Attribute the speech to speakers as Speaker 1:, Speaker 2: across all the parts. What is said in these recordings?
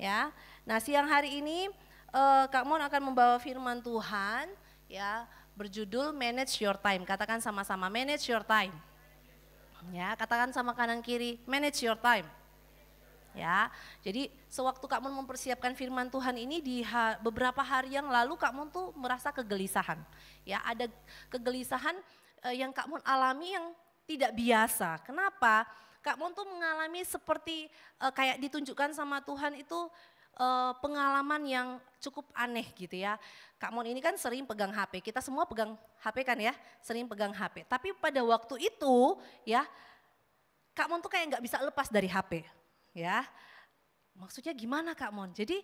Speaker 1: ya. Nah, siang hari ini uh, Kak Mon akan membawa firman Tuhan ya berjudul Manage Your Time. Katakan sama-sama Manage Your Time. Ya, katakan sama kanan kiri Manage Your Time. Ya, jadi sewaktu Kak Mon mempersiapkan firman Tuhan ini di ha, beberapa hari yang lalu Kak Mon tuh merasa kegelisahan. Ya, ada kegelisahan uh, yang Kak Mon alami yang tidak biasa. Kenapa? Kak Mon tuh mengalami seperti uh, kayak ditunjukkan sama Tuhan itu uh, pengalaman yang cukup aneh gitu ya. Kak Mon ini kan sering pegang HP, kita semua pegang HP kan ya, sering pegang HP. Tapi pada waktu itu ya, Kak Mon tuh kayak nggak bisa lepas dari HP ya. Maksudnya gimana Kak Mon? Jadi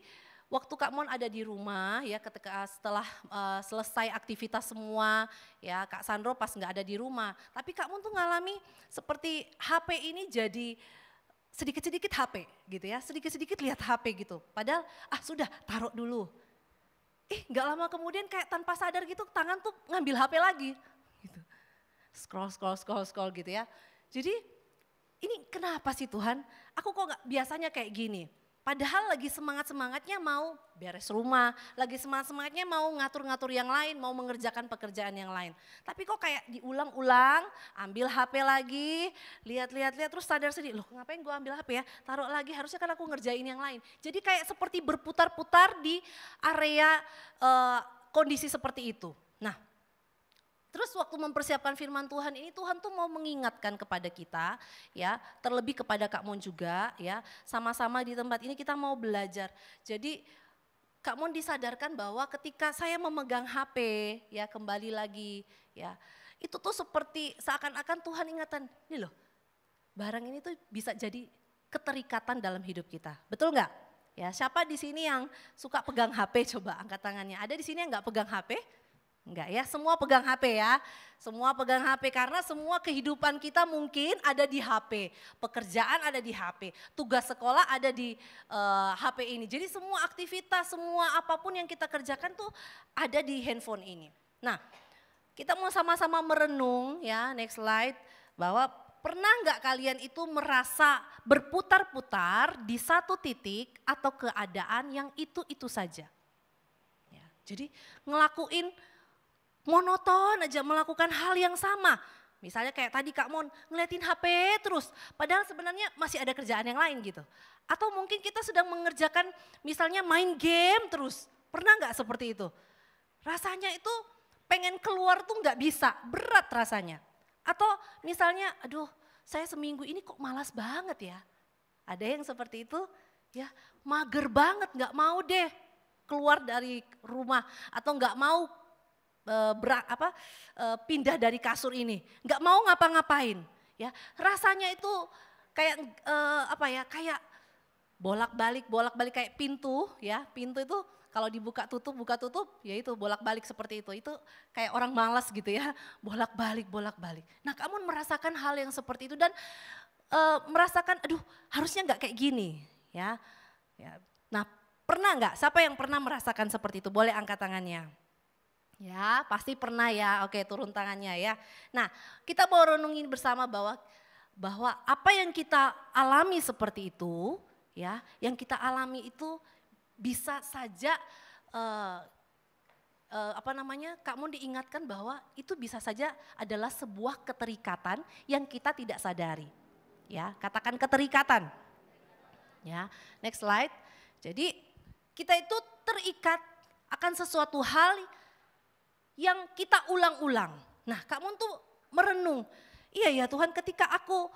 Speaker 1: waktu Kak Mon ada di rumah ya ketika setelah uh, selesai aktivitas semua ya Kak Sandro pas nggak ada di rumah. Tapi Kak Mon tuh ngalami seperti HP ini jadi sedikit-sedikit HP gitu ya, sedikit-sedikit lihat HP gitu. Padahal ah sudah taruh dulu. Eh nggak lama kemudian kayak tanpa sadar gitu tangan tuh ngambil HP lagi gitu. Scroll, scroll, scroll, scroll gitu ya. Jadi ini kenapa sih Tuhan? Aku kok gak biasanya kayak gini. Padahal lagi semangat-semangatnya mau beres rumah, lagi semangat-semangatnya mau ngatur-ngatur yang lain, mau mengerjakan pekerjaan yang lain. Tapi kok kayak diulang-ulang, ambil HP lagi, lihat-lihat-lihat terus sadar sendiri, loh ngapain gue ambil HP ya, taruh lagi, harusnya kan aku ngerjain yang lain. Jadi kayak seperti berputar-putar di area uh, kondisi seperti itu. Nah Terus waktu mempersiapkan firman Tuhan ini Tuhan tuh mau mengingatkan kepada kita ya, terlebih kepada Kak Mon juga ya, sama-sama di tempat ini kita mau belajar. Jadi Kak Mon disadarkan bahwa ketika saya memegang HP ya kembali lagi ya, itu tuh seperti seakan-akan Tuhan ingatan, ini loh barang ini tuh bisa jadi keterikatan dalam hidup kita. Betul nggak? Ya, siapa di sini yang suka pegang HP coba angkat tangannya. Ada di sini yang nggak pegang HP? Enggak ya, semua pegang HP ya. Semua pegang HP karena semua kehidupan kita mungkin ada di HP. Pekerjaan ada di HP, tugas sekolah ada di uh, eh, HP ini. Jadi semua aktivitas, semua apa pun yang kita kerjakan tuh ada di handphone ini. Nah, kita mau sama-sama merenung ya, next slide, bahwa pernah nggak kalian itu merasa berputar-putar di satu titik atau keadaan yang itu-itu saja. Ya, jadi ngelakuin monoton aja melakukan hal yang sama. Misalnya kayak tadi Kak Mon ngeliatin HP terus, padahal sebenarnya masih ada kerjaan yang lain gitu. Atau mungkin kita sedang mengerjakan misalnya main game terus, pernah nggak seperti itu? Rasanya itu pengen keluar tuh nggak bisa, berat rasanya. Atau misalnya, aduh saya seminggu ini kok malas banget ya. Ada yang seperti itu, ya mager banget nggak mau deh keluar dari rumah atau nggak mau uh, berak, apa, uh, pindah dari kasur ini, nggak mau ngapa-ngapain, ya rasanya itu kayak uh, apa ya, kayak bolak-balik, bolak-balik kayak pintu, ya pintu itu kalau dibuka tutup, buka tutup, ya itu bolak-balik seperti itu. Itu kayak orang malas gitu ya, bolak-balik, bolak-balik. Nah kamu merasakan hal yang seperti itu dan uh, merasakan, aduh harusnya nggak kayak gini, ya. ya. Nah pernah nggak? Siapa yang pernah merasakan seperti itu? Boleh angkat tangannya. Ya, pasti pernah ya. Oke, turun tangannya ya. Nah, kita mau renungin bersama bahwa bahwa apa yang kita alami seperti itu, ya, yang kita alami itu bisa saja uh, uh, apa namanya? Kamu diingatkan bahwa itu bisa saja adalah sebuah keterikatan yang kita tidak sadari. Ya, katakan keterikatan. Ya, next slide. Jadi kita itu terikat akan sesuatu hal yang kita ulang-ulang. Nah kamu tuh merenung, iya ya Tuhan ketika aku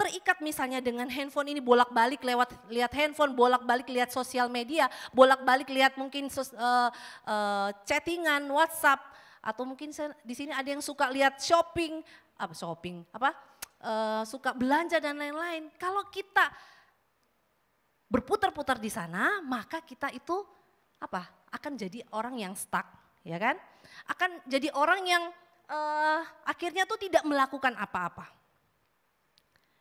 Speaker 1: terikat misalnya dengan handphone ini bolak-balik lewat lihat handphone, bolak-balik lihat sosial media, bolak-balik lihat mungkin uh, uh, chattingan, WhatsApp atau mungkin di sini ada yang suka lihat shopping, apa shopping, apa uh, suka belanja dan lain-lain. Kalau kita berputar-putar di sana, maka kita itu apa? akan jadi orang yang stuck, ya kan? akan jadi orang yang uh, akhirnya tuh tidak melakukan apa-apa.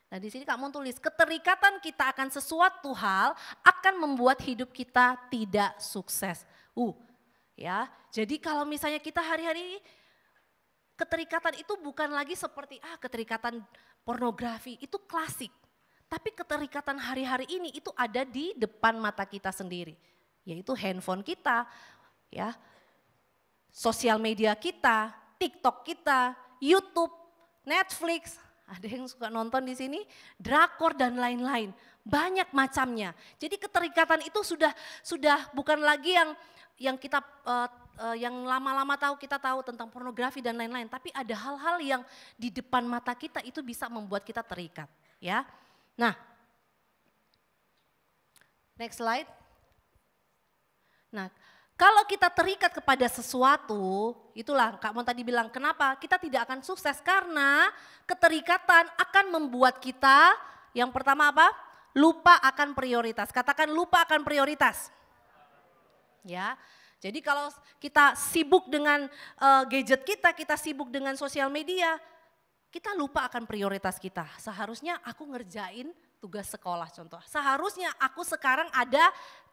Speaker 1: Nah di sini kamu tulis keterikatan kita akan sesuatu hal akan membuat hidup kita tidak sukses. Uh, ya. Jadi kalau misalnya kita hari-hari keterikatan itu bukan lagi seperti ah keterikatan pornografi itu klasik. Tapi keterikatan hari-hari ini itu ada di depan mata kita sendiri, yaitu handphone kita, ya, sosial media kita, TikTok kita, YouTube, Netflix, ada yang suka nonton di sini, drakor dan lain-lain, banyak macamnya. Jadi keterikatan itu sudah sudah bukan lagi yang yang kita uh, yang lama-lama tahu kita tahu tentang pornografi dan lain-lain, tapi ada hal-hal yang di depan mata kita itu bisa membuat kita terikat, ya. Nah, next slide. Nah, kalau kita terikat kepada sesuatu, itulah Kak Mon tadi bilang, kenapa kita tidak akan sukses? Karena keterikatan akan membuat kita, yang pertama apa? Lupa akan prioritas. Katakan lupa akan prioritas. Ya, jadi kalau kita sibuk dengan uh, gadget kita, kita sibuk dengan sosial media, kita lupa akan prioritas kita. Seharusnya aku ngerjain tugas sekolah contoh. Seharusnya aku sekarang ada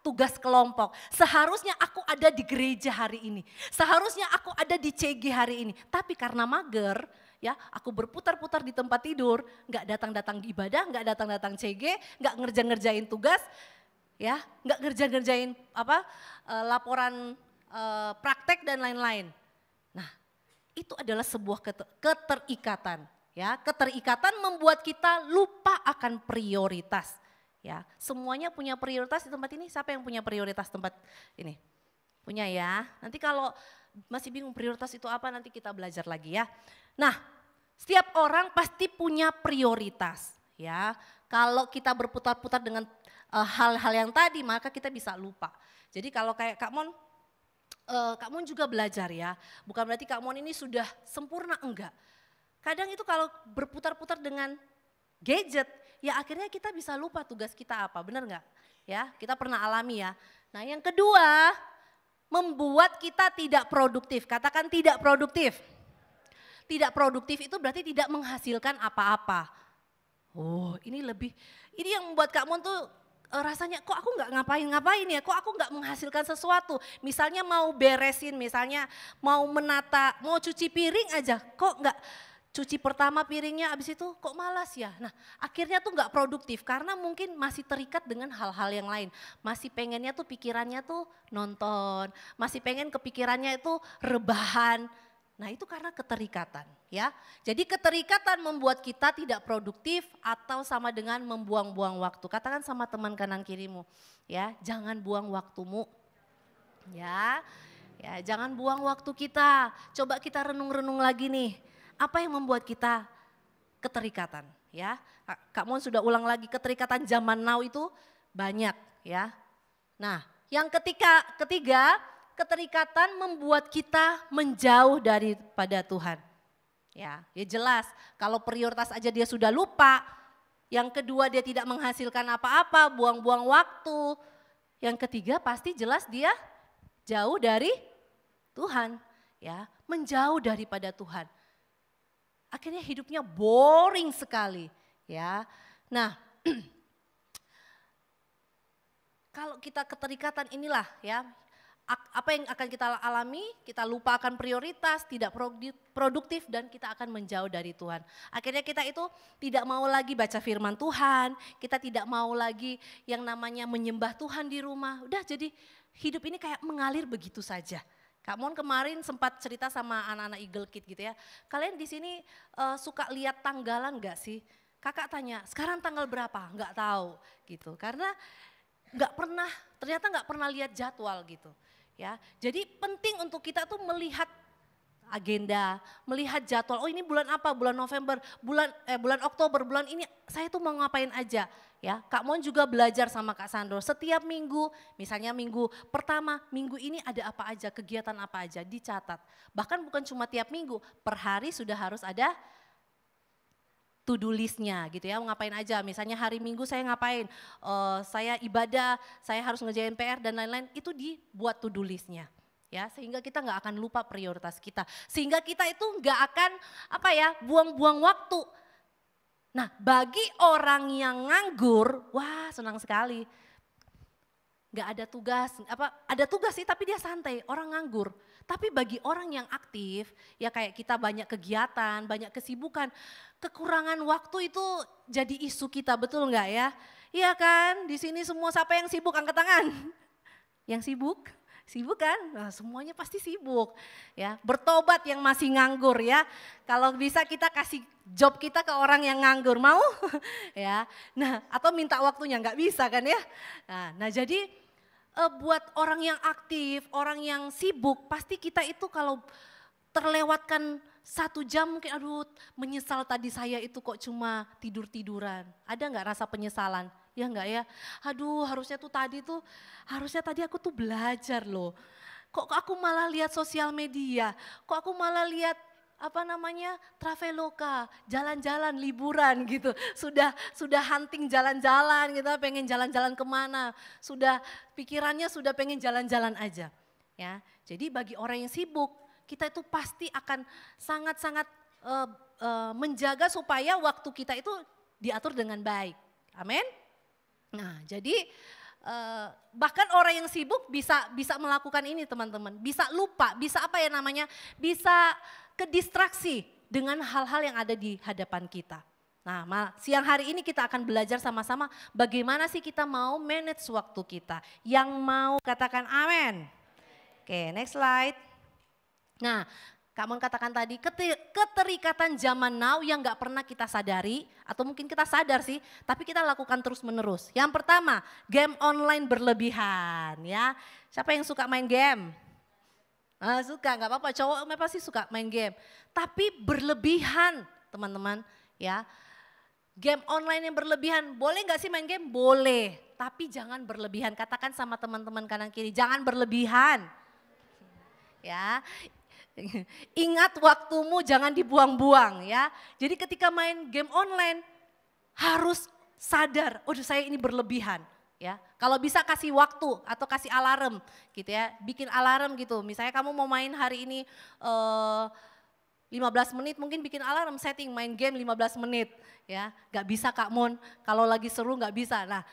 Speaker 1: tugas kelompok. Seharusnya aku ada di gereja hari ini. Seharusnya aku ada di CG hari ini. Tapi karena mager, ya aku berputar-putar di tempat tidur, nggak datang-datang ibadah, nggak datang-datang CG, nggak ngerjain-ngerjain tugas, ya nggak ngerjain-ngerjain apa uh, laporan uh, praktek dan lain-lain. Nah itu adalah sebuah keterikatan. Ya, keterikatan membuat kita lupa akan prioritas. Ya, semuanya punya prioritas di tempat ini. Siapa yang punya prioritas tempat ini? Punya ya. Nanti kalau masih bingung prioritas itu apa nanti kita belajar lagi ya. Nah, setiap orang pasti punya prioritas ya. Kalau kita berputar-putar dengan eh, hal-hal uh, yang tadi maka kita bisa lupa. Jadi kalau kayak Kak Mon uh, Kak Mon juga belajar ya. Bukan berarti Kak Mon ini sudah sempurna, enggak. Kadang itu kalau berputar-putar dengan gadget, ya akhirnya kita bisa lupa tugas kita apa, benar enggak? Ya, kita pernah alami ya. Nah yang kedua, membuat kita tidak produktif. Katakan tidak produktif. Tidak produktif itu berarti tidak menghasilkan apa-apa. Oh ini lebih, ini yang membuat Kak Mon tuh uh, rasanya kok aku nggak ngapain-ngapain ya, kok aku nggak menghasilkan sesuatu. Misalnya mau beresin, misalnya mau menata, mau cuci piring aja, kok nggak cuci pertama piringnya abis itu kok malas ya. Nah akhirnya tuh nggak produktif karena mungkin masih terikat dengan hal-hal yang lain. Masih pengennya tuh pikirannya tuh nonton, masih pengen kepikirannya itu rebahan. Nah itu karena keterikatan ya. Jadi keterikatan membuat kita tidak produktif atau sama dengan membuang-buang waktu. Katakan sama teman kanan kirimu ya, jangan buang waktumu. Ya, ya jangan buang waktu kita. Coba kita renung-renung lagi nih. Apa yang membuat kita keterikatan ya. Kak Mon sudah ulang lagi keterikatan zaman now itu banyak ya. Nah yang ketika ketiga keterikatan membuat kita menjauh daripada Tuhan. Ya, ya jelas kalau prioritas aja dia sudah lupa, yang kedua dia tidak menghasilkan apa-apa, buang-buang waktu. Yang ketiga pasti jelas dia jauh dari Tuhan, ya, menjauh daripada Tuhan. Akhirnya hidupnya boring sekali, ya. Nah, kalau kita keterikatan inilah ya apa yang akan kita alami, kita lupa akan prioritas, tidak produktif dan kita akan menjauh dari Tuhan. Akhirnya kita itu tidak mau lagi baca firman Tuhan, kita tidak mau lagi yang namanya menyembah Tuhan di rumah. Udah jadi hidup ini kayak mengalir begitu saja. Kak Mon kemarin sempat cerita sama anak-anak Eagle Kid gitu ya. Kalian di sini uh, suka lihat tanggalan gak sih? Kakak tanya, sekarang tanggal berapa? Gak tahu gitu. Karena gak pernah, ternyata gak pernah lihat jadwal gitu. Ya, jadi penting untuk kita tuh melihat agenda, melihat jadwal. Oh ini bulan apa? Bulan November, bulan eh bulan Oktober, bulan ini saya tuh mau ngapain aja. Ya, Kak Mon juga belajar sama Kak Sandro. Setiap minggu, misalnya minggu pertama, minggu ini ada apa aja, kegiatan apa aja, dicatat. Bahkan bukan cuma tiap minggu, per hari sudah harus ada to-do listnya gitu ya, ngapain aja. Misalnya hari Minggu saya ngapain, uh, saya ibadah, saya harus ngerjain PR dan lain-lain, itu dibuat to-do listnya ya sehingga kita nggak akan lupa prioritas kita sehingga kita itu nggak akan apa ya buang-buang waktu nah bagi orang yang nganggur wah senang sekali nggak ada tugas apa ada tugas sih tapi dia santai orang nganggur Tapi bagi orang yang aktif, ya kayak kita banyak kegiatan, banyak kesibukan, kekurangan waktu itu jadi isu kita, betul nggak ya? Iya kan, di sini semua siapa yang sibuk angkat tangan? Yang sibuk? Sibuk kan? Nah, semuanya pasti sibuk. Ya, bertobat yang masih nganggur ya. Kalau bisa kita kasih job kita ke orang yang nganggur, mau? ya. Nah, atau minta waktunya nggak bisa kan ya? Nah, nah jadi uh, buat orang yang aktif, orang yang sibuk, pasti kita itu kalau terlewatkan satu jam mungkin aduh menyesal tadi saya itu kok cuma tidur-tiduran. Ada nggak rasa penyesalan? Ya enggak ya? Aduh harusnya tuh tadi tuh, harusnya tadi aku tuh belajar loh. Kok aku malah lihat sosial media, kok aku malah lihat apa namanya traveloka jalan-jalan liburan gitu sudah sudah hunting jalan-jalan gitu pengen jalan-jalan ke mana sudah pikirannya sudah pengen jalan-jalan aja ya jadi bagi orang yang sibuk kita itu pasti akan sangat-sangat uh, uh, menjaga supaya waktu kita itu diatur dengan baik amin Nah, jadi uh, bahkan orang yang sibuk bisa bisa melakukan ini teman-teman, bisa lupa, bisa apa ya namanya, bisa kedistraksi dengan hal-hal yang ada di hadapan kita. Nah, siang hari ini kita akan belajar sama-sama bagaimana sih kita mau manage waktu kita. Yang mau katakan amin. Oke, next slide. Nah, kamu katakan tadi keterikatan zaman now yang gak pernah kita sadari atau mungkin kita sadar sih, tapi kita lakukan terus menerus. Yang pertama, game online berlebihan ya. Siapa yang suka main game? Nah, suka, nggak apa-apa. Cowok pasti suka main game. Tapi berlebihan, teman-teman, ya. Game online yang berlebihan, boleh nggak sih main game? Boleh, tapi jangan berlebihan. Katakan sama teman-teman kanan kiri, jangan berlebihan. Ya, Ingat waktumu jangan dibuang-buang ya. Jadi ketika main game online harus sadar, oh saya ini berlebihan ya. Kalau bisa kasih waktu atau kasih alarm gitu ya, bikin alarm gitu. Misalnya kamu mau main hari ini uh, eh, 15 menit mungkin bikin alarm setting main game 15 menit ya. Gak bisa Kak Mon, kalau lagi seru gak bisa. Nah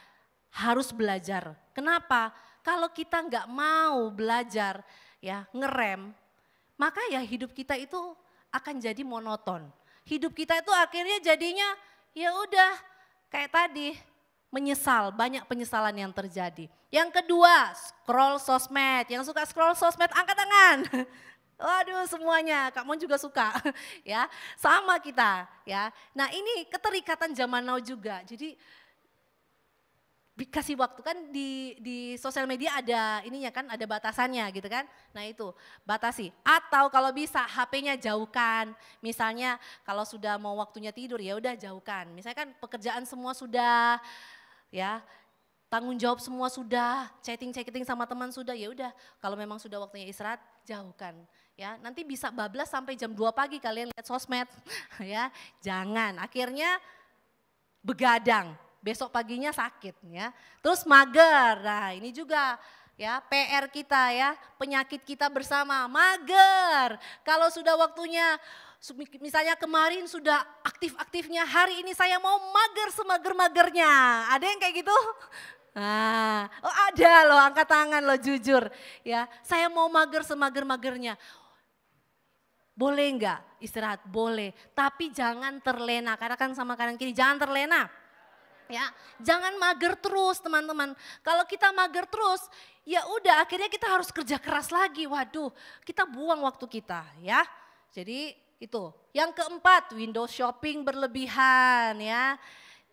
Speaker 1: harus belajar. Kenapa? Kalau kita nggak mau belajar ya ngerem, maka ya hidup kita itu akan jadi monoton. Hidup kita itu akhirnya jadinya ya udah kayak tadi menyesal, banyak penyesalan yang terjadi. Yang kedua, scroll sosmed. Yang suka scroll sosmed angkat tangan. Waduh semuanya, Kak Mon juga suka ya. Sama kita ya. Nah ini keterikatan zaman now juga. Jadi kasih waktu kan di di sosial media ada ininya kan ada batasannya gitu kan. Nah itu batasi. Atau kalau bisa HP-nya jauhkan. Misalnya kalau sudah mau waktunya tidur ya udah jauhkan. Misalnya kan pekerjaan semua sudah ya tanggung jawab semua sudah, chatting-chatting sama teman sudah, ya udah. Kalau memang sudah waktunya istirahat, jauhkan. Ya, nanti bisa bablas sampai jam 2 pagi kalian lihat sosmed, ya. Jangan. Akhirnya begadang besok paginya sakit ya. Terus mager, nah ini juga ya PR kita ya, penyakit kita bersama, mager. Kalau sudah waktunya misalnya kemarin sudah aktif-aktifnya, hari ini saya mau mager semager-magernya. Ada yang kayak gitu? Nah, oh ada loh angkat tangan loh jujur ya. Saya mau mager semager-magernya. Boleh enggak istirahat? Boleh. Tapi jangan terlena. Karena kan sama kanan kiri, jangan terlena. Ya, jangan mager terus teman-teman. Kalau kita mager terus, ya udah akhirnya kita harus kerja keras lagi. Waduh, kita buang waktu kita ya. Jadi itu. Yang keempat, window shopping berlebihan ya.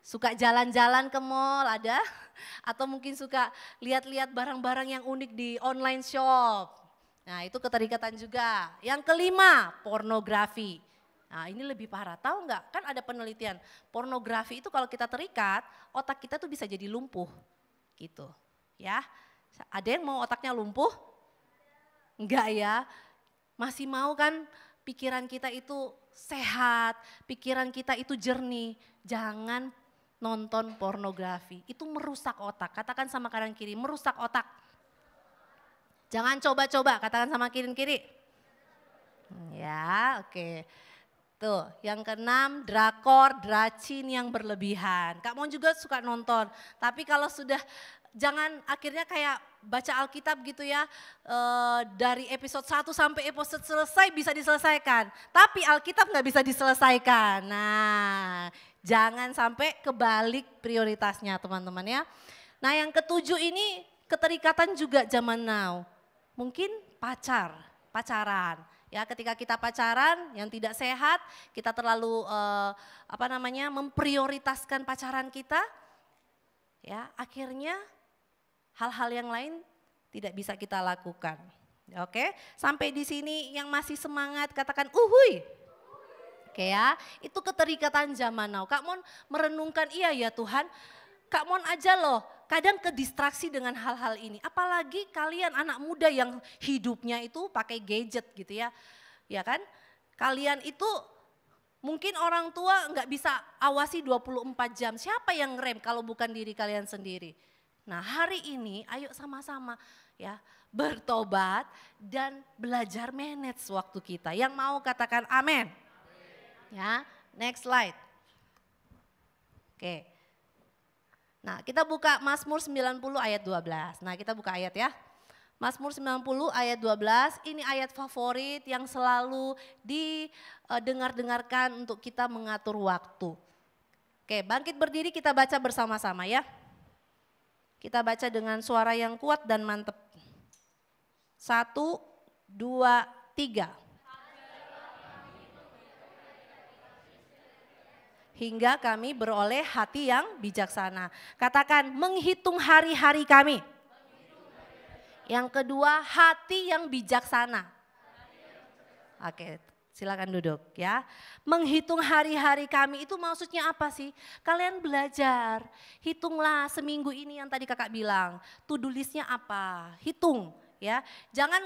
Speaker 1: Suka jalan-jalan ke mall ada atau mungkin suka lihat-lihat barang-barang yang unik di online shop. Nah, itu keterikatan juga. Yang kelima, pornografi. Nah ini lebih parah, tahu nggak? Kan ada penelitian, pornografi itu kalau kita terikat, otak kita tuh bisa jadi lumpuh, gitu. Ya, ada yang mau otaknya lumpuh? Enggak ya, masih mau kan pikiran kita itu sehat, pikiran kita itu jernih. Jangan nonton pornografi, itu merusak otak. Katakan sama kanan kiri, merusak otak. Jangan coba-coba, katakan sama kiri-kiri. Ya, oke. Okay. Tuh, yang keenam drakor, dracin yang berlebihan. Kak Mon juga suka nonton, tapi kalau sudah jangan akhirnya kayak baca Alkitab gitu ya, e, dari episode 1 sampai episode selesai bisa diselesaikan. Tapi Alkitab nggak bisa diselesaikan. Nah, jangan sampai kebalik prioritasnya teman-teman ya. Nah yang ketujuh ini keterikatan juga zaman now. Mungkin pacar, pacaran. Ya, ketika kita pacaran yang tidak sehat, kita terlalu uh, apa namanya memprioritaskan pacaran kita, ya akhirnya hal-hal yang lain tidak bisa kita lakukan. Oke, sampai di sini yang masih semangat katakan uhui. Oke ya, itu keterikatan zaman now. Kak Mon merenungkan, iya ya Tuhan, Kak Mon aja loh kadang ke distraksi dengan hal-hal ini. Apalagi kalian anak muda yang hidupnya itu pakai gadget gitu ya. Ya kan? Kalian itu mungkin orang tua nggak bisa awasi 24 jam. Siapa yang rem kalau bukan diri kalian sendiri? Nah hari ini ayo sama-sama ya bertobat dan belajar manage waktu kita. Yang mau katakan amin. Ya, next slide. Oke. Nah, kita buka Mazmur 90 ayat 12. Nah, kita buka ayat ya. Mazmur 90 ayat 12, ini ayat favorit yang selalu didengar-dengarkan untuk kita mengatur waktu. Oke, bangkit berdiri kita baca bersama-sama ya. Kita baca dengan suara yang kuat dan mantep. Satu, dua, tiga. Hingga kami beroleh hati yang bijaksana. Katakan menghitung hari-hari kami. Yang kedua hati yang bijaksana. Oke, silakan duduk ya. Menghitung hari-hari kami itu maksudnya apa sih? Kalian belajar, hitunglah seminggu ini yang tadi kakak bilang. To do listnya apa? Hitung ya. Jangan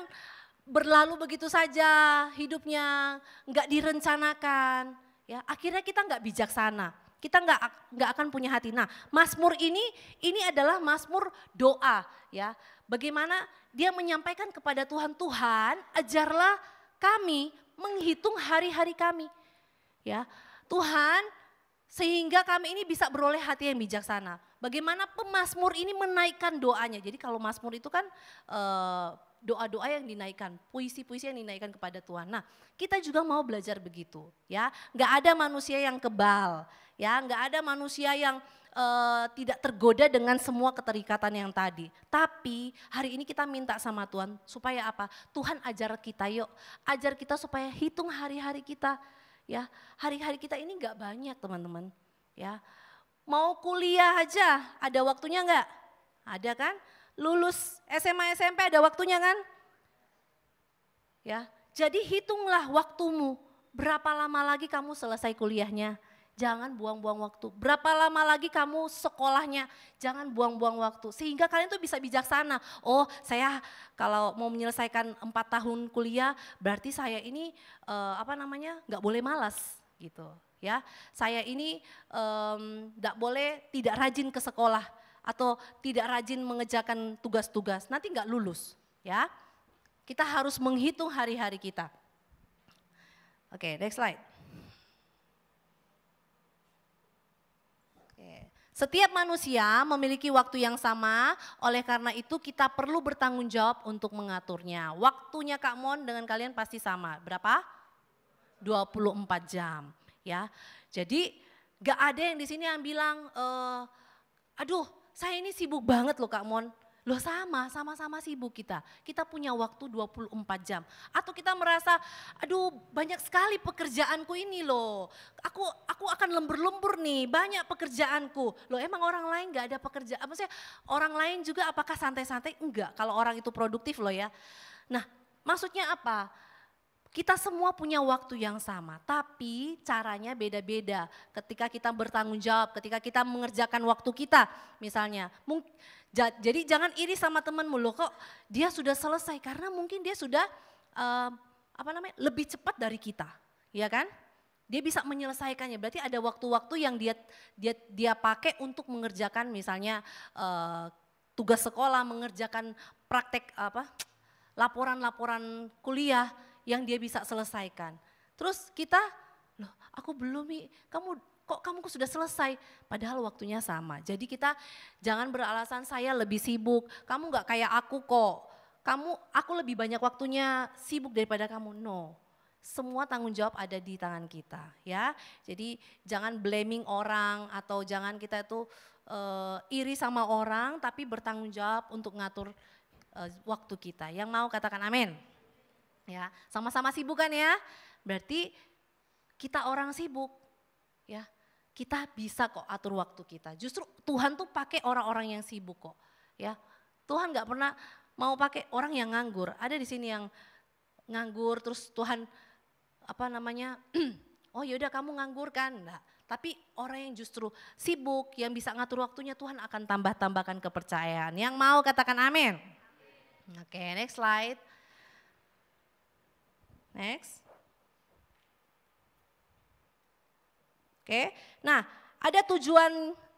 Speaker 1: berlalu begitu saja hidupnya, nggak direncanakan ya akhirnya kita nggak bijaksana kita nggak nggak akan punya hati. Nah, Mazmur ini ini adalah Mazmur doa ya. Bagaimana dia menyampaikan kepada Tuhan, Tuhan ajarlah kami menghitung hari-hari kami. Ya, Tuhan sehingga kami ini bisa beroleh hati yang bijaksana. Bagaimana pemazmur ini menaikkan doanya. Jadi kalau mazmur itu kan uh, doa-doa yang dinaikkan, puisi-puisi yang dinaikkan kepada Tuhan. Nah, kita juga mau belajar begitu, ya. Nggak ada manusia yang kebal, ya. Nggak ada manusia yang uh, tidak tergoda dengan semua keterikatan yang tadi. Tapi hari ini kita minta sama Tuhan supaya apa? Tuhan ajar kita yuk, ajar kita supaya hitung hari-hari kita, ya. Hari-hari kita ini nggak banyak teman-teman, ya. Mau kuliah aja, ada waktunya nggak? Ada kan? Lulus SMA SMP ada waktunya kan? Ya, jadi hitunglah waktumu. Berapa lama lagi kamu selesai kuliahnya? Jangan buang-buang waktu. Berapa lama lagi kamu sekolahnya? Jangan buang-buang waktu. Sehingga kalian tuh bisa bijaksana. Oh saya kalau mau menyelesaikan empat tahun kuliah berarti saya ini uh, apa namanya nggak boleh malas gitu ya. Saya ini nggak um, boleh tidak rajin ke sekolah atau tidak rajin mengerjakan tugas-tugas, nanti nggak lulus ya. Kita harus menghitung hari-hari kita. Oke, okay, next slide. Setiap manusia memiliki waktu yang sama, oleh karena itu kita perlu bertanggung jawab untuk mengaturnya. Waktunya Kak Mon dengan kalian pasti sama. Berapa? 24 jam. Ya, jadi gak ada yang di sini yang bilang, e, aduh saya ini sibuk banget loh Kak Mon. Loh sama, sama-sama sibuk kita. Kita punya waktu 24 jam. Atau kita merasa, aduh banyak sekali pekerjaanku ini loh. Aku aku akan lembur-lembur nih, banyak pekerjaanku. Loh emang orang lain gak ada pekerjaan? Maksudnya orang lain juga apakah santai-santai? Enggak, kalau orang itu produktif loh ya. Nah maksudnya apa? Kita semua punya waktu yang sama, tapi caranya beda-beda. Ketika kita bertanggung jawab, ketika kita mengerjakan waktu kita, misalnya. Jadi jangan iri sama temanmu loh, kok dia sudah selesai karena mungkin dia sudah apa namanya lebih cepat dari kita, ya kan? Dia bisa menyelesaikannya. Berarti ada waktu-waktu yang dia dia dia pakai untuk mengerjakan misalnya tugas sekolah, mengerjakan praktek apa laporan-laporan kuliah yang dia bisa selesaikan. Terus kita, loh aku belum kamu kok kamu sudah selesai? Padahal waktunya sama. Jadi kita jangan beralasan saya lebih sibuk, kamu nggak kayak aku kok. Kamu, aku lebih banyak waktunya sibuk daripada kamu. No, semua tanggung jawab ada di tangan kita ya. Jadi jangan blaming orang atau jangan kita itu uh, iri sama orang tapi bertanggung jawab untuk ngatur uh, waktu kita. Yang mau katakan amin. Ya, sama-sama sibuk kan ya? Berarti kita orang sibuk ya. Kita bisa kok atur waktu kita. Justru Tuhan tuh pakai orang-orang yang sibuk kok. Ya. Tuhan nggak pernah mau pakai orang yang nganggur. Ada di sini yang nganggur terus Tuhan apa namanya? oh yaudah kamu nganggur kan? Nah, tapi orang yang justru sibuk, yang bisa ngatur waktunya Tuhan akan tambah-tambahkan kepercayaan. Yang mau katakan amin. Oke, okay, next slide. Next. Oke, nah ada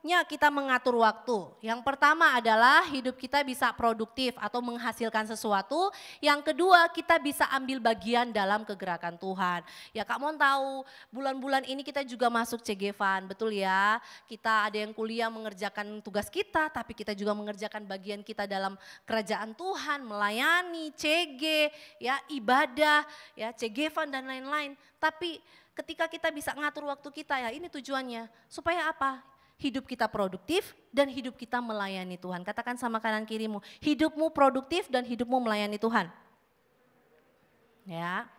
Speaker 1: tujuannya kita mengatur waktu. Yang pertama adalah hidup kita bisa produktif atau menghasilkan sesuatu. Yang kedua kita bisa ambil bagian dalam kegerakan Tuhan. Ya Kak Mon tahu bulan-bulan ini kita juga masuk CGFAN, betul ya. Kita ada yang kuliah mengerjakan tugas kita, tapi kita juga mengerjakan bagian kita dalam kerajaan Tuhan, melayani, CG, ya ibadah, ya CGFAN dan lain-lain. Tapi ketika kita bisa ngatur waktu kita ya ini tujuannya. Supaya apa? Hidup kita produktif dan hidup kita melayani Tuhan. Katakan sama kanan kirimu, hidupmu produktif dan hidupmu melayani Tuhan. Ya.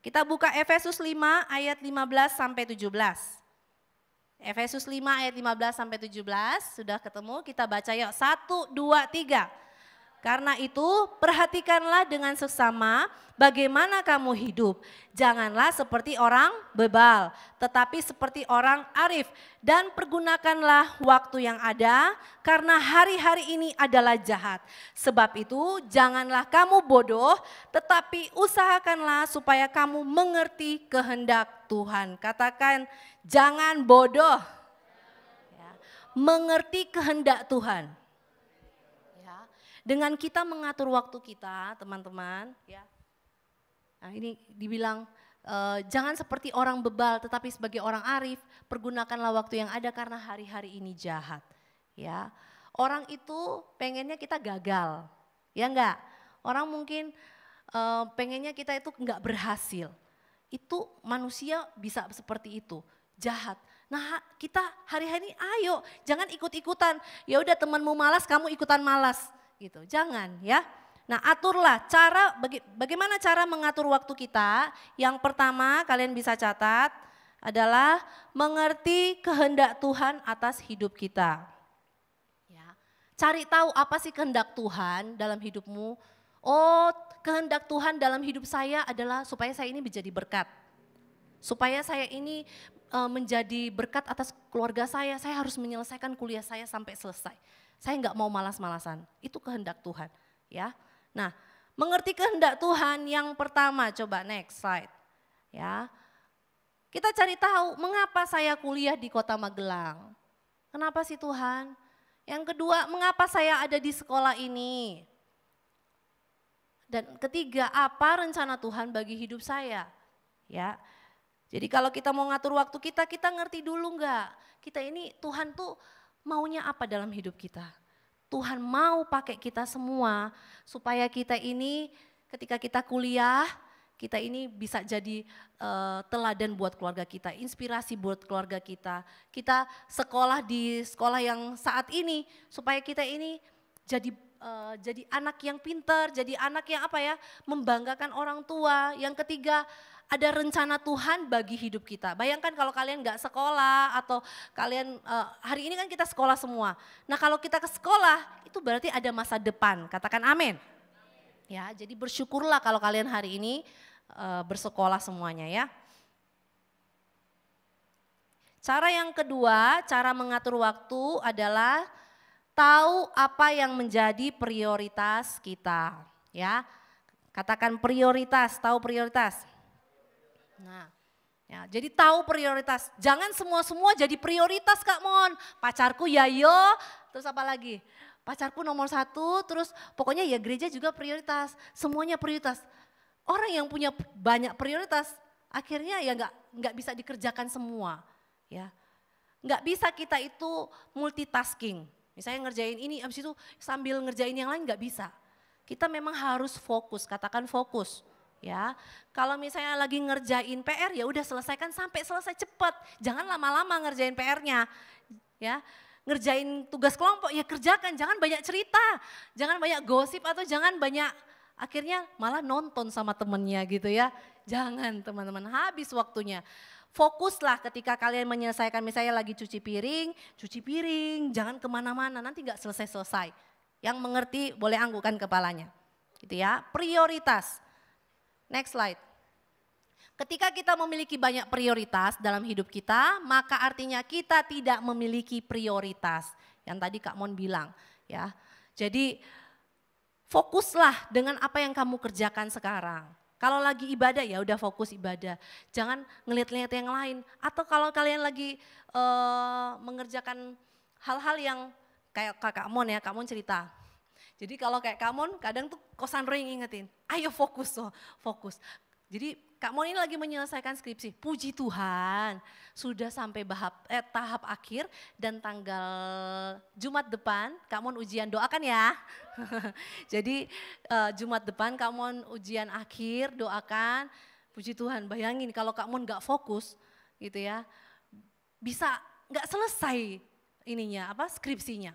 Speaker 1: Kita buka Efesus 5 ayat 15 sampai 17. Efesus 5 ayat 15 sampai 17 sudah ketemu kita baca yuk 1 2 3. Karena itu perhatikanlah dengan sesama bagaimana kamu hidup. Janganlah seperti orang bebal, tetapi seperti orang arif. Dan pergunakanlah waktu yang ada karena hari-hari ini adalah jahat. Sebab itu janganlah kamu bodoh, tetapi usahakanlah supaya kamu mengerti kehendak Tuhan. Katakan jangan bodoh. Ya. Mengerti kehendak Tuhan. Dengan kita mengatur waktu kita, teman-teman, ya. Nah, ini dibilang e, jangan seperti orang bebal tetapi sebagai orang arif, pergunakanlah waktu yang ada karena hari-hari ini jahat. Ya. Orang itu pengennya kita gagal. Ya enggak? Orang mungkin e, pengennya kita itu enggak berhasil. Itu manusia bisa seperti itu, jahat. Nah kita hari-hari ini ayo jangan ikut-ikutan. Ya udah temanmu malas kamu ikutan malas gitu. Jangan ya. Nah, aturlah cara baga bagaimana cara mengatur waktu kita. Yang pertama, kalian bisa catat adalah mengerti kehendak Tuhan atas hidup kita. Ya. Cari tahu apa sih kehendak Tuhan dalam hidupmu. Oh, kehendak Tuhan dalam hidup saya adalah supaya saya ini menjadi berkat. Supaya saya ini e, menjadi berkat atas keluarga saya, saya harus menyelesaikan kuliah saya sampai selesai saya nggak mau malas-malasan. Itu kehendak Tuhan, ya. Nah, mengerti kehendak Tuhan yang pertama, coba next slide. Ya. Kita cari tahu mengapa saya kuliah di Kota Magelang. Kenapa sih Tuhan? Yang kedua, mengapa saya ada di sekolah ini? Dan ketiga, apa rencana Tuhan bagi hidup saya? Ya. Jadi kalau kita mau ngatur waktu kita, kita ngerti dulu enggak? Kita ini Tuhan tuh maunya apa dalam hidup kita. Tuhan mau pakai kita semua supaya kita ini ketika kita kuliah, kita ini bisa jadi uh, teladan buat keluarga kita, inspirasi buat keluarga kita. Kita sekolah di sekolah yang saat ini supaya kita ini jadi uh, jadi anak yang pintar, jadi anak yang apa ya, membanggakan orang tua. Yang ketiga, ada rencana Tuhan bagi hidup kita. Bayangkan kalau kalian nggak sekolah atau kalian uh, hari ini kan kita sekolah semua. Nah kalau kita ke sekolah itu berarti ada masa depan. Katakan amin. Ya, jadi bersyukurlah kalau kalian hari ini uh, bersekolah semuanya ya. Cara yang kedua, cara mengatur waktu adalah tahu apa yang menjadi prioritas kita, ya. Katakan prioritas, tahu prioritas. Nah, ya, jadi tahu prioritas. Jangan semua-semua jadi prioritas Kak Mon. Pacarku ya yo, terus apa lagi? Pacarku nomor satu, terus pokoknya ya gereja juga prioritas. Semuanya prioritas. Orang yang punya banyak prioritas, akhirnya ya nggak nggak bisa dikerjakan semua. Ya, Nggak bisa kita itu multitasking. Misalnya ngerjain ini, abis itu sambil ngerjain yang lain nggak bisa. Kita memang harus fokus, katakan fokus. Ya, kalau misalnya lagi ngerjain PR ya udah selesaikan sampai selesai cepat. Jangan lama-lama ngerjain PR-nya. Ya, ngerjain tugas kelompok ya kerjakan, jangan banyak cerita, jangan banyak gosip atau jangan banyak akhirnya malah nonton sama temennya gitu ya. Jangan teman-teman, habis waktunya. Fokuslah ketika kalian menyelesaikan misalnya lagi cuci piring, cuci piring, jangan ke mana-mana, nanti nggak selesai-selesai. Yang mengerti boleh anggukan kepalanya. Gitu ya, prioritas. Next slide. Ketika kita memiliki banyak prioritas dalam hidup kita, maka artinya kita tidak memiliki prioritas. Yang tadi Kak Mon bilang, ya. Jadi fokuslah dengan apa yang kamu kerjakan sekarang. Kalau lagi ibadah ya udah fokus ibadah. Jangan ngeliat-ngeliat yang lain. Atau kalau kalian lagi uh, mengerjakan hal-hal yang kayak Kak Mon ya, Kak Mon cerita. Jadi kalau kayak Kak Mon kadang tuh kosan ring ingetin, ayo fokus oh, fokus. Jadi Kak Mon ini lagi menyelesaikan skripsi. Puji Tuhan, sudah sampai bahap, eh, tahap akhir dan tanggal Jumat depan Kak Mon ujian doakan ya. Jadi uh, Jumat depan Kak Mon ujian akhir doakan. Puji Tuhan, bayangin kalau Kak Mon gak fokus gitu ya, bisa gak selesai ininya apa skripsinya.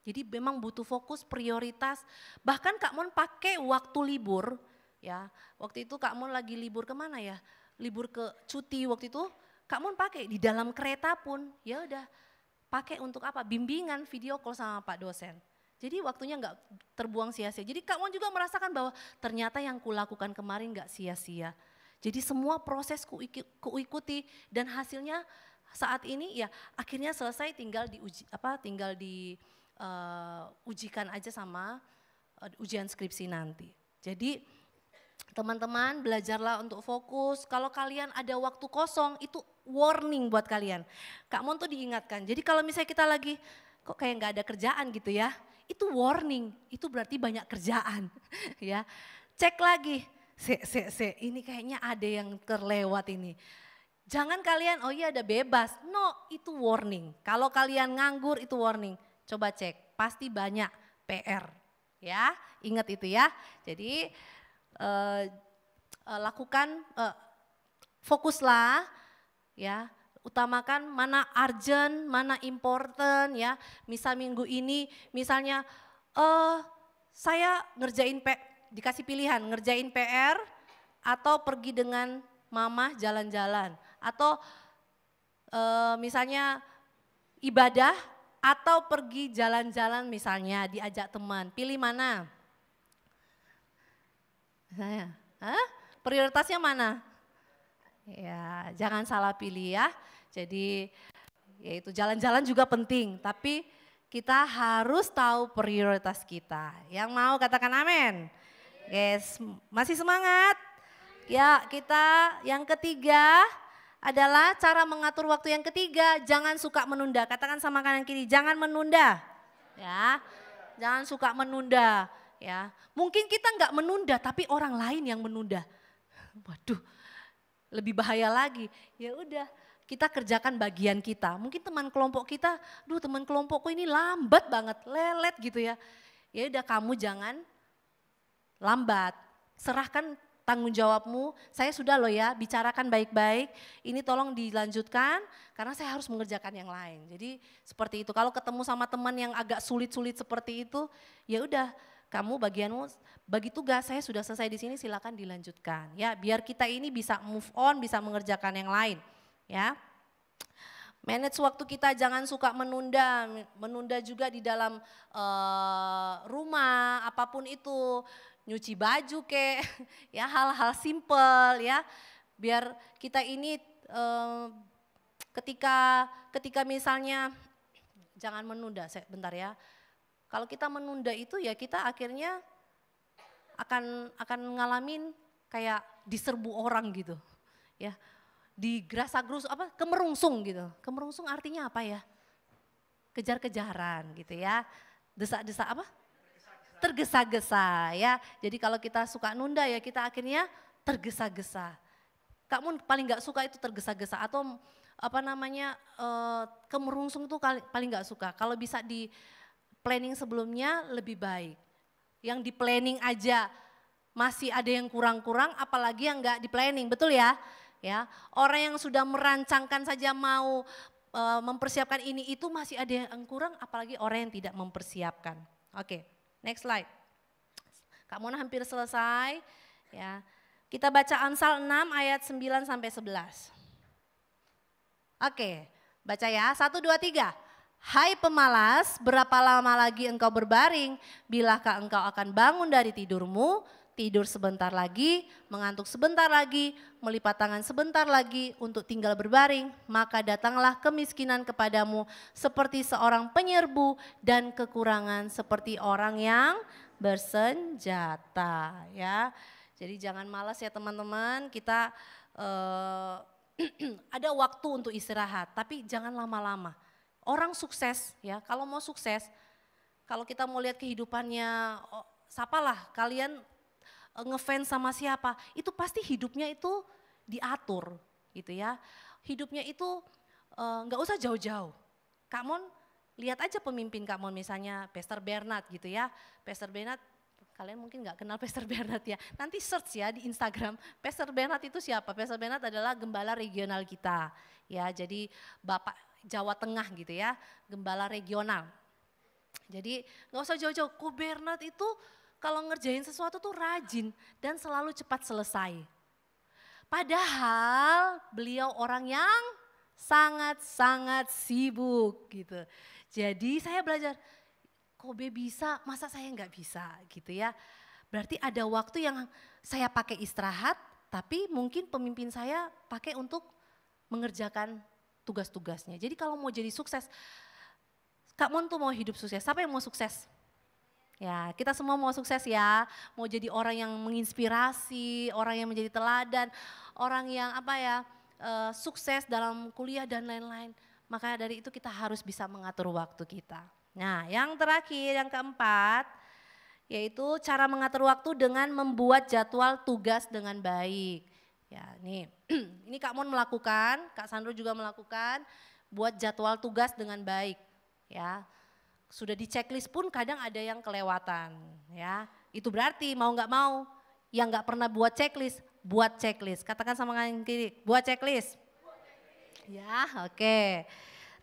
Speaker 1: Jadi memang butuh fokus, prioritas. Bahkan Kak Mon pakai waktu libur ya. Waktu itu Kak Mon lagi libur ke mana ya? Libur ke cuti waktu itu Kak Mon pakai di dalam kereta pun ya udah pakai untuk apa? Bimbingan video call sama Pak dosen. Jadi waktunya nggak terbuang sia-sia. Jadi Kak Mon juga merasakan bahwa ternyata yang kulakukan kemarin nggak sia-sia. Jadi semua proses kuikuti dan hasilnya saat ini ya akhirnya selesai tinggal diuji apa tinggal di uh, ujikan aja sama uh, ujian skripsi nanti. Jadi Teman-teman belajarlah untuk fokus. Kalau kalian ada waktu kosong itu warning buat kalian. Kak Mon tuh diingatkan. Jadi kalau misalnya kita lagi kok kayak nggak ada kerjaan gitu ya. Itu warning, itu berarti banyak kerjaan ya. Cek lagi, se, se, se, ini kayaknya ada yang terlewat ini. Jangan kalian, oh iya ada bebas. No, itu warning. Kalau kalian nganggur itu warning. Coba cek, pasti banyak PR. Ya, ingat itu ya. Jadi uh, uh, lakukan uh, fokuslah ya utamakan mana urgent, mana important ya. Misal minggu ini misalnya uh, saya ngerjain P, dikasih pilihan ngerjain PR atau pergi dengan mama jalan-jalan atau uh, misalnya ibadah atau pergi jalan-jalan misalnya diajak teman. Pilih mana? Saya, Hah? prioritasnya mana? Ya, jangan salah pilih ya. Jadi yaitu jalan-jalan juga penting, tapi kita harus tahu prioritas kita. Yang mau katakan amin. Yes, masih semangat? Ya, kita yang ketiga adalah cara mengatur waktu yang ketiga, jangan suka menunda. Katakan sama kanan kiri, jangan menunda. Ya. Jangan suka menunda ya. Mungkin kita nggak menunda tapi orang lain yang menunda. Waduh, lebih bahaya lagi. Ya udah, kita kerjakan bagian kita. Mungkin teman kelompok kita, duh teman kelompokku ini lambat banget, lelet gitu ya. Ya udah kamu jangan lambat. Serahkan tanggung jawabmu, saya sudah loh ya bicarakan baik-baik, ini tolong dilanjutkan karena saya harus mengerjakan yang lain. Jadi seperti itu, kalau ketemu sama teman yang agak sulit-sulit seperti itu, ya udah kamu bagianmu bagi tugas. Saya sudah selesai di sini silakan dilanjutkan. Ya biar kita ini bisa move on bisa mengerjakan yang lain ya. Manage waktu kita jangan suka menunda menunda juga di dalam uh, rumah apa pun itu nyuci baju ke ya hal-hal simple ya biar kita ini uh, ketika ketika misalnya jangan menunda saya bentar ya kalau kita menunda itu ya kita akhirnya akan akan ngalamin kayak diserbu orang gitu. Ya. Digerasa gerus apa kemerungsung gitu. Kemerungsung artinya apa ya? Kejar-kejaran gitu ya. Desak-desak apa? Tergesa-gesa ya. Jadi kalau kita suka nunda ya kita akhirnya tergesa-gesa. kamu paling nggak suka itu tergesa-gesa atau apa namanya uh, kemerungsung tuh paling nggak suka. Kalau bisa di planning sebelumnya lebih baik. Yang di planning aja masih ada yang kurang-kurang, apalagi yang nggak di planning, betul ya? Ya, orang yang sudah merancangkan saja mau uh, mempersiapkan ini itu masih ada yang kurang, apalagi orang yang tidak mempersiapkan. Oke, okay, next slide. Kak Mona hampir selesai. Ya, kita baca Amsal 6 ayat 9 sampai 11. Oke, baca ya. Satu, dua, tiga. Hai pemalas, berapa lama lagi engkau berbaring? Bilakah engkau akan bangun dari tidurmu? Tidur sebentar lagi, mengantuk sebentar lagi, melipat tangan sebentar lagi untuk tinggal berbaring. Maka datanglah kemiskinan kepadamu seperti seorang penyerbu dan kekurangan seperti orang yang bersenjata. Ya, jadi jangan malas ya teman-teman. Kita uh, ada waktu untuk istirahat, tapi jangan lama-lama. Orang sukses ya, kalau mau sukses, kalau kita mau lihat kehidupannya, oh, sapalah kalian ngefans sama siapa, itu pasti hidupnya itu diatur gitu ya. Hidupnya itu eh, nggak uh, usah jauh-jauh. Kak Mon lihat aja pemimpin Kak Mon misalnya Pastor Bernard gitu ya. Pastor Bernard Kalian mungkin nggak kenal Pastor Bernard ya. Nanti search ya di Instagram. Pastor Bernard itu siapa? Pastor Bernard adalah gembala regional kita. Ya, jadi Bapak Jawa Tengah gitu ya, gembala regional. Jadi nggak usah jauh-jauh. Ko Bernard itu kalau ngerjain sesuatu tuh rajin dan selalu cepat selesai. Padahal beliau orang yang sangat-sangat sibuk gitu. Jadi saya belajar, Kobe bisa, masa saya nggak bisa gitu ya. Berarti ada waktu yang saya pakai istirahat, tapi mungkin pemimpin saya pakai untuk mengerjakan tugas-tugasnya. Jadi kalau mau jadi sukses, Kak Mon tuh mau hidup sukses, siapa yang mau sukses? Ya, kita semua mau sukses ya, mau jadi orang yang menginspirasi, orang yang menjadi teladan, orang yang apa ya, uh, sukses dalam kuliah dan lain-lain. Makanya dari itu kita harus bisa mengatur waktu kita. Nah, yang terakhir, yang keempat, yaitu cara mengatur waktu dengan membuat jadwal tugas dengan baik. Ya, nih, ini Kak Mon melakukan, Kak Sandro juga melakukan, buat jadwal tugas dengan baik. Ya, sudah di checklist pun kadang ada yang kelewatan. Ya, itu berarti mau nggak mau, yang nggak pernah buat checklist, buat checklist. Katakan sama kanan kiri, buat checklist. Ya, oke. Okay.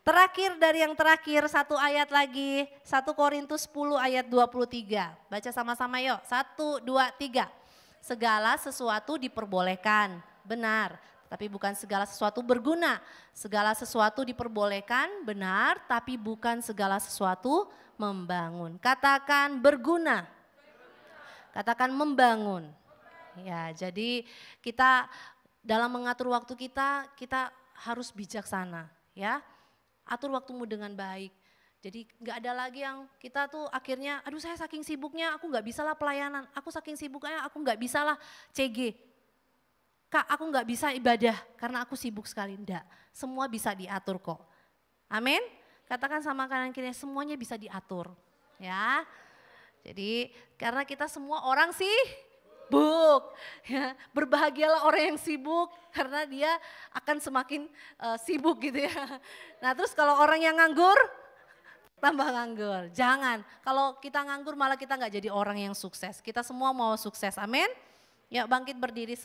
Speaker 1: Terakhir dari yang terakhir satu ayat lagi, 1 Korintus 10 ayat 23. Baca sama-sama yuk, satu, dua, tiga. Segala sesuatu diperbolehkan, benar. Tapi bukan segala sesuatu berguna. Segala sesuatu diperbolehkan, benar. Tapi bukan segala sesuatu membangun. Katakan berguna. Katakan membangun. Ya, jadi kita dalam mengatur waktu kita, kita harus bijaksana. Ya, atur waktumu dengan baik. Jadi nggak ada lagi yang kita tuh akhirnya, aduh saya saking sibuknya aku nggak bisa lah pelayanan, aku saking sibuknya aku nggak bisa lah CG. Kak aku nggak bisa ibadah karena aku sibuk sekali. Enggak, semua bisa diatur kok. Amin. Katakan sama kanan kiri semuanya bisa diatur. Ya. Jadi karena kita semua orang sih sibuk. Ya, berbahagialah orang yang sibuk karena dia akan semakin uh, sibuk gitu ya. Nah terus kalau orang yang nganggur, tambah nganggur. Jangan, kalau kita nganggur malah kita nggak jadi orang yang sukses. Kita semua mau sukses, amin. Ya bangkit berdiri.